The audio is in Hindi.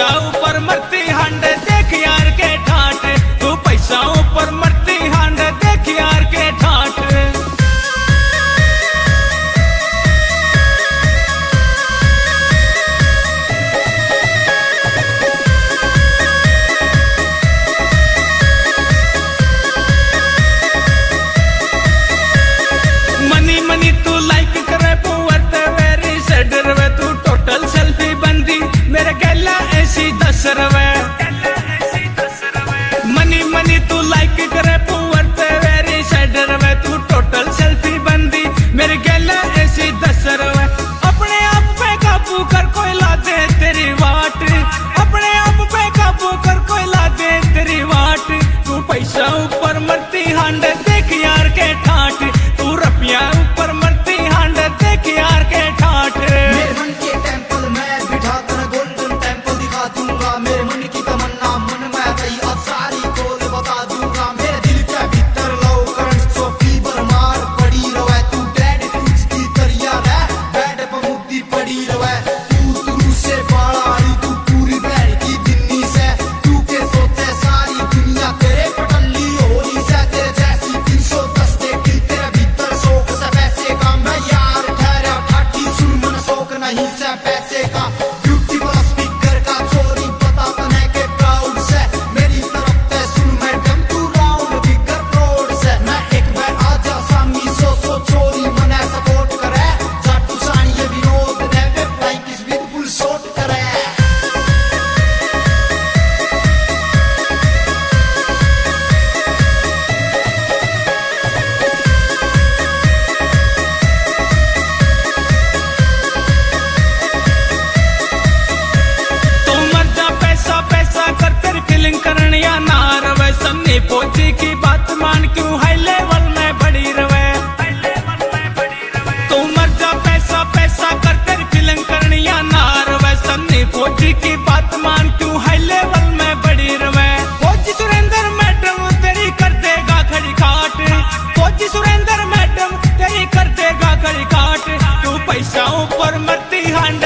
ऊपर मरती हंडे away. गाँव पर मती हांड